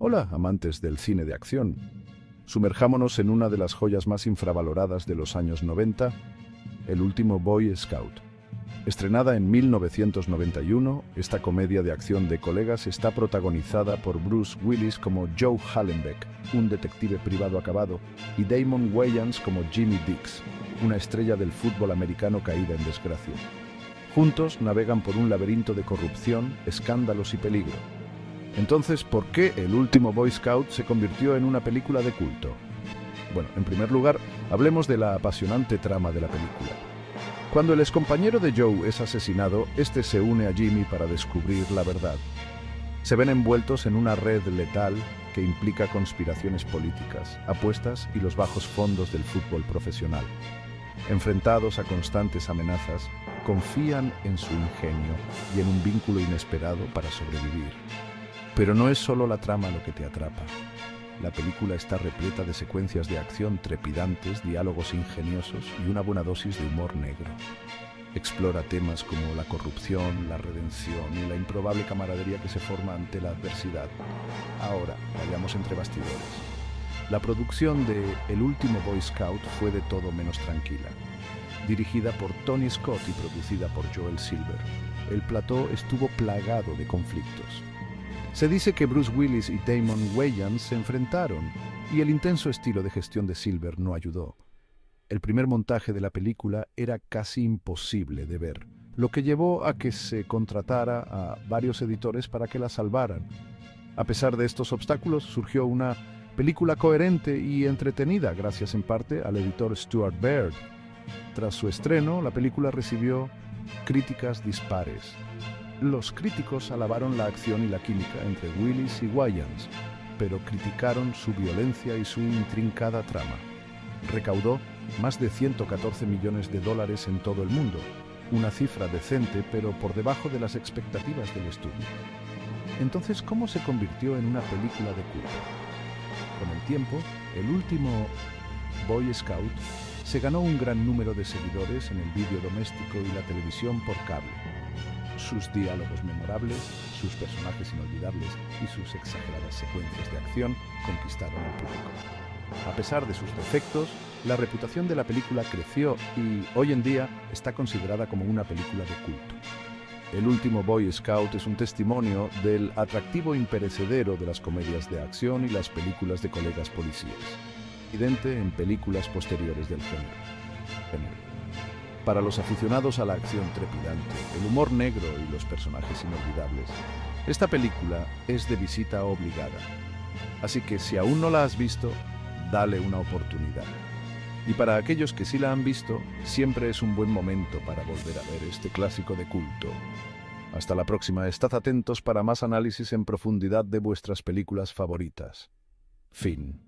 Hola, amantes del cine de acción. Sumerjámonos en una de las joyas más infravaloradas de los años 90, El último Boy Scout. Estrenada en 1991, esta comedia de acción de colegas está protagonizada por Bruce Willis como Joe Hallenbeck, un detective privado acabado, y Damon Wayans como Jimmy Dix, una estrella del fútbol americano caída en desgracia. Juntos navegan por un laberinto de corrupción, escándalos y peligro entonces, ¿por qué El último Boy Scout se convirtió en una película de culto? Bueno, en primer lugar, hablemos de la apasionante trama de la película. Cuando el excompañero de Joe es asesinado, este se une a Jimmy para descubrir la verdad. Se ven envueltos en una red letal que implica conspiraciones políticas, apuestas y los bajos fondos del fútbol profesional. Enfrentados a constantes amenazas, confían en su ingenio y en un vínculo inesperado para sobrevivir. Pero no es solo la trama lo que te atrapa. La película está repleta de secuencias de acción trepidantes, diálogos ingeniosos y una buena dosis de humor negro. Explora temas como la corrupción, la redención y la improbable camaradería que se forma ante la adversidad. Ahora, vayamos entre bastidores. La producción de El último Boy Scout fue de todo menos tranquila. Dirigida por Tony Scott y producida por Joel Silver, el plató estuvo plagado de conflictos. Se dice que Bruce Willis y Damon Wayans se enfrentaron y el intenso estilo de gestión de Silver no ayudó. El primer montaje de la película era casi imposible de ver, lo que llevó a que se contratara a varios editores para que la salvaran. A pesar de estos obstáculos, surgió una película coherente y entretenida gracias en parte al editor Stuart Baird. Tras su estreno, la película recibió críticas dispares. Los críticos alabaron la acción y la química entre Willis y Wayans, pero criticaron su violencia y su intrincada trama. Recaudó más de 114 millones de dólares en todo el mundo, una cifra decente pero por debajo de las expectativas del estudio. Entonces, ¿cómo se convirtió en una película de culto? Con el tiempo, el último Boy Scout se ganó un gran número de seguidores en el vídeo doméstico y la televisión por cable sus diálogos memorables, sus personajes inolvidables y sus exageradas secuencias de acción conquistaron al público. A pesar de sus defectos, la reputación de la película creció y hoy en día está considerada como una película de culto. El último Boy Scout es un testimonio del atractivo imperecedero de las comedias de acción y las películas de colegas policías, evidente en películas posteriores del género. Para los aficionados a la acción trepidante, el humor negro y los personajes inolvidables, esta película es de visita obligada. Así que si aún no la has visto, dale una oportunidad. Y para aquellos que sí la han visto, siempre es un buen momento para volver a ver este clásico de culto. Hasta la próxima, estad atentos para más análisis en profundidad de vuestras películas favoritas. Fin.